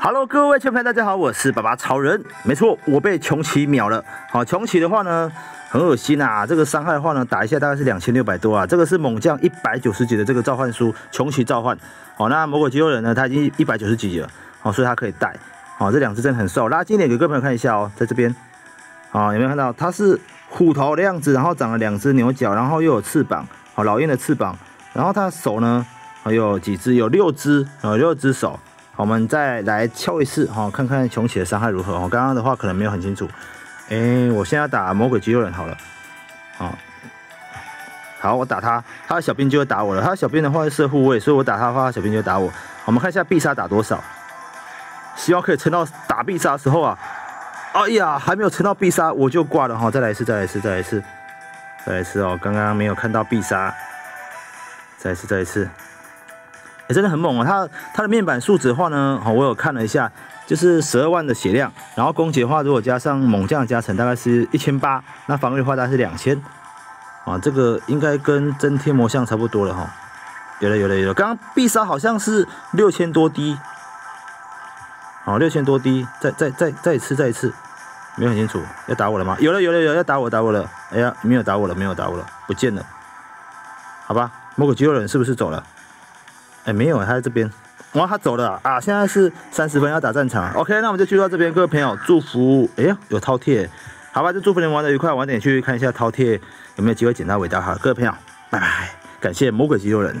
Hello，各位球友大家好，我是爸爸超人。没错，我被穷奇秒了。好，穷奇的话呢，很恶心啊。这个伤害的话呢，打一下大概是两千六百多啊。这个是猛将一百九十级的这个召唤书，穷奇召唤。好，那魔鬼肌肉人呢，他已经一百九十几级了。好，所以他可以带。好，这两只真的很瘦。拉近点给各位朋友看一下哦，在这边。啊，有没有看到？它是虎头的样子，然后长了两只牛角，然后又有翅膀。好，老鹰的翅膀。然后它的手呢，还有几只？有六只，有六只手。我们再来敲一次哈，看看穷奇的伤害如何。我刚刚的话可能没有很清楚。哎，我现在打魔鬼肌肉人好了。好，好，我打他，他的小兵就会打我了。他的小兵的话是护卫，所以我打他的话，小兵就会打我。我们看一下必杀打多少，希望可以撑到打必杀的时候啊。哎呀，还没有撑到必杀我就挂了哈。再来一次，再来一次，再来一次，再来一次哦。刚刚没有看到必杀，再来一次，再来一次。也真的很猛啊！它它的面板数值的话呢，好，我有看了一下，就是十二万的血量，然后攻击的话，如果加上猛将加成，大概是一千八，那防御的话大概是两千，啊，这个应该跟真天魔像差不多了哈。有了有了有了，刚刚必杀好像是六千多滴，好，六千多滴，再再再再一次再一次，没有很清楚，要打我了吗？有了有了有要打我打我了，哎呀，没有打我了没有打我了，不见了，好吧，魔鬼肌肉人是不是走了？哎，没有，他在这边。哇，他走了啊！现在是三十分要打战场。OK，那我们就去到这边，各位朋友，祝福。哎呀，有饕餮，好吧，就祝福你们玩的愉快。晚点去看一下饕餮有没有机会捡到尾刀。哈，各位朋友，拜拜，感谢魔鬼肌肉人。